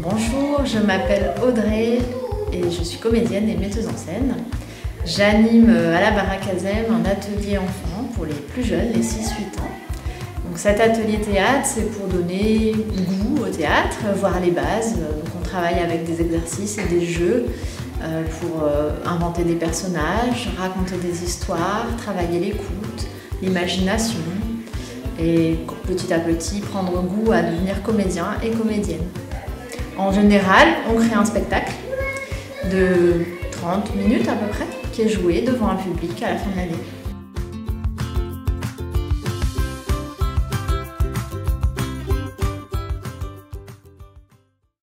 Bonjour, je m'appelle Audrey et je suis comédienne et metteuse en scène. J'anime à la Baraque Azem un atelier enfant pour les plus jeunes, les 6-8 ans. Donc cet atelier théâtre, c'est pour donner goût au théâtre, voir les bases. On travaille avec des exercices et des jeux euh, pour euh, inventer des personnages, raconter des histoires, travailler l'écoute, l'imagination et petit à petit prendre goût à devenir comédien et comédienne. En général, on crée un spectacle de 30 minutes à peu près qui est joué devant un public à la fin de l'année.